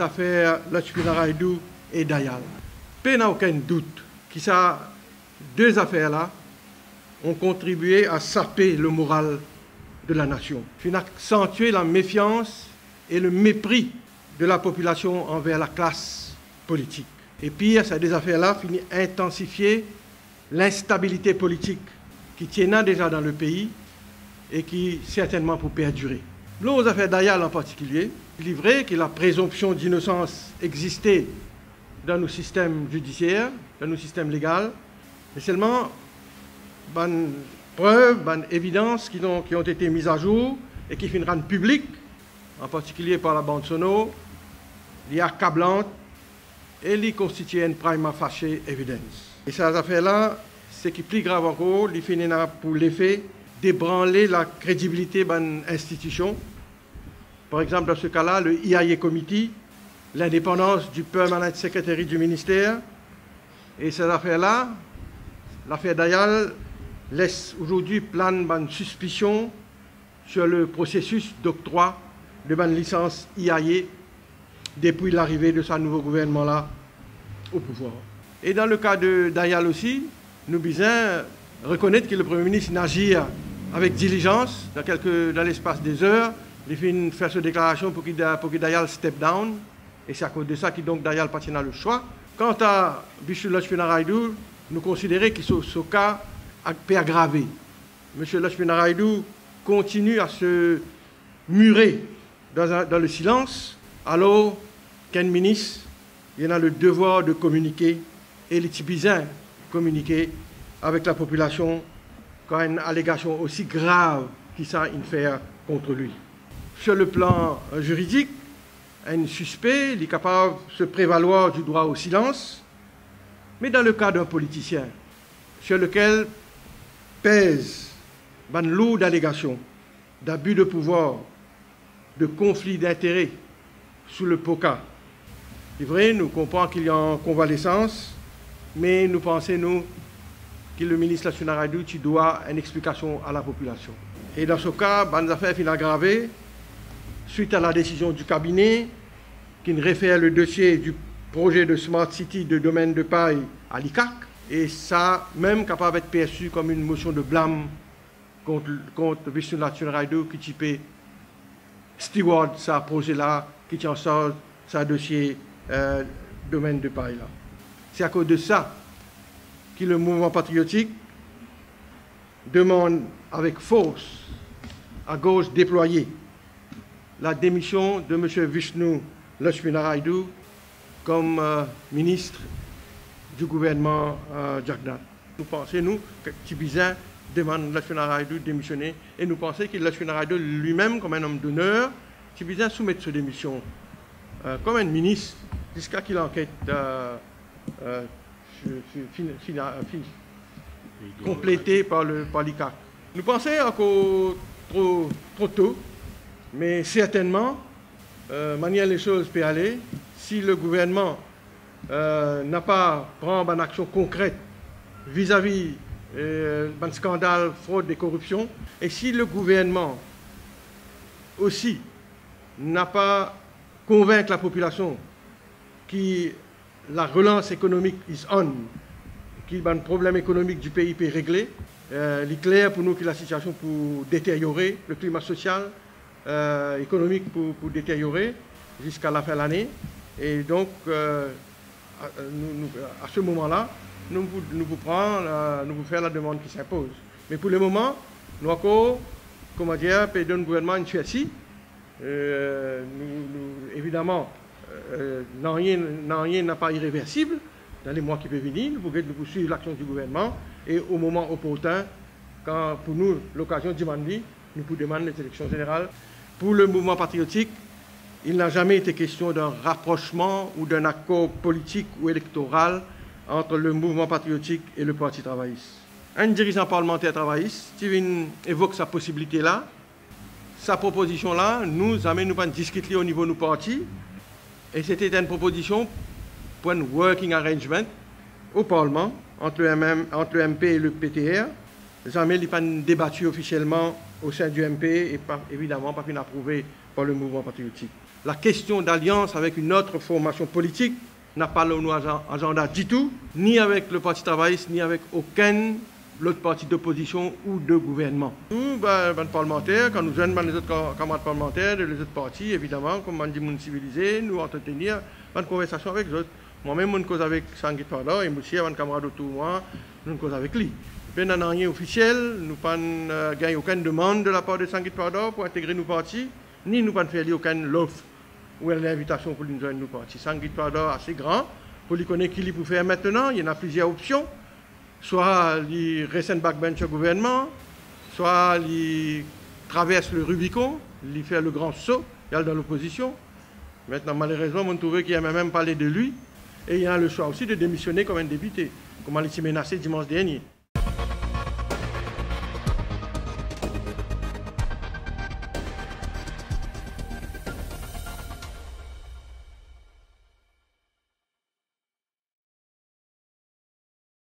affaires Lachpinaraidou et Dayal. Peu n'a aucun doute que ces deux affaires-là ont contribué à saper le moral de la nation, puis accentué la méfiance et le mépris de la population envers la classe politique. Et pire, ces deux affaires-là finissent intensifier l'instabilité politique qui tient déjà dans le pays et qui certainement pour perdurer. L'autre affaire d'Ayal en particulier, il est vrai que la présomption d'innocence existait dans nos systèmes judiciaires, dans nos systèmes légaux, mais seulement bonnes preuves, bonnes évidences qui ont, été mises à jour et qui finiront publiques, en particulier par la bande sono, les accablantes et les constituent une prima facie évidence. Et ces affaires-là, ce qui est plus grave encore, il finit pour l'effet d'ébranler la crédibilité de l'institution. Par exemple, dans ce cas-là, le IAE Committee, l'indépendance du permanent secrétaire du ministère. Et ces affaires-là, l'affaire Dayal laisse aujourd'hui plein de suspicion sur le processus d'octroi de licence IAE depuis l'arrivée de ce nouveau gouvernement-là au pouvoir. Et dans le cas de Dayal aussi, nous devons reconnaître que le Premier ministre n'agit avec diligence dans, l'espace des heures. Il fait faire cette déclaration pour pour Dayal step down. Et c'est à cause de ça que donc partient le choix. Quant à Bichou Lachpinaraidou, nous considérons que ce, cas été aggravé. M. Lachpinaraidou continue à se murer dans, le silence, alors qu'un ministre il a le devoir de communiquer et les Tibizins communiquer avec la population quand une allégation aussi grave qui ça contre lui. Sur le plan juridique, un suspect est capable de se prévaloir du droit au silence, mais dans le cas d'un politicien sur lequel pèse une lourde allégation d'abus de pouvoir, de conflit d'intérêts sous le POCA. C'est vrai, nous comprenons qu'il y a en convalescence, mais nous pensons, nous, le ministre national tu doit une explication à la population. Et dans ce cas, les affaires sont aggravées suite à la décision du cabinet qui réfère le dossier du projet de Smart City de domaine de paille à l'ICAC. Et ça, même capable d'être perçu comme une motion de blâme contre, contre le ministre national qui type steward ce projet-là, qui tient en sorte ce dossier euh, domaine de paille là. C'est à cause de ça le mouvement patriotique demande avec force à gauche déployée la démission de M. Vishnu Lakshminaraidou comme euh, ministre du gouvernement euh. Nous pensons, nous, que Tibizin demande Lakshminaraidou de démissionner et nous pensons que Lakshminaraidou lui-même, comme un homme d'honneur, Tibizin soumette sa démission euh, comme un ministre jusqu'à qu'il enquête euh, complété par le par l'ICAC. Nous pensons encore trop, trop tôt, mais certainement, euh, manière les choses peut aller, si le gouvernement euh, n'a pas pris une action concrète vis-à-vis d'un scandale, fraude et corruption, et si le gouvernement aussi n'a pas convaincu la population que la relance économique is on, que le problème économique du pays régler. Euh, il est clair pour nous que la situation pour détériorer, le climat social, euh, économique pour, détériorer jusqu'à la fin de l'année. Et donc, euh, à, ce moment-là, nous, nous, vous nous vous faire la demande qui s'impose. Mais pour le moment, nous encore, comment dire, d'un gouvernement une euh, nous, évidemment, euh, rien n'a pas irréversible dans les mois qui peuvent venir. Nous pouvons poursuivre l'action du gouvernement et au moment opportun, quand pour nous l'occasion demande, nous pouvons demander les élections générales. Pour le mouvement patriotique, il n'a jamais été question d'un rapprochement ou d'un accord politique ou électoral entre le mouvement patriotique et le Parti travailliste. Un dirigeant parlementaire travailliste, Steven évoque sa possibilité-là. Sa proposition-là nous amène nous discuter au niveau de nos partis, et c'était une proposition pour un working arrangement au Parlement entre le, MP et le PTR. Jamais il n'est pas débattu officiellement au sein du MP et pas, évidemment pas approuvé par le mouvement patriotique. la question d'alliance avec une autre formation politique n'a pas le agenda du tout, ni avec le Parti travailliste, ni avec aucun l'autre parti d'opposition ou de gouvernement. Nous, ben, ben parlementaires, quand nous jeunes ben, les autres camarades parlementaires les autres partis, évidemment, comme on dit, nous civiliser, nous entretenir une conversation avec eux. Moi-même, je cause avec Sanguit Pardor et aussi, un camarade autour de moi, nous cause avec lui. Ben, on rien officiel, nous n'avons euh, gagné aucune demande de la part de Sanguit Pardor pour intégrer nos partis, ni nous n'avons fait aucune offre ou l'invitation pour nous joindre nos partis. Sanguit Pardor assez grand, pour lui connaître qui il peut faire maintenant, il y en a plusieurs options soit les récents backbench au gouvernement, soit ils traversent le Rubicon, ils font le grand saut, il dans l'opposition. Maintenant, malheureusement, on trouve qu'il a même parlé de lui. Et il a le choix aussi de démissionner comme un député, comme il s'est menacé dimanche dernier.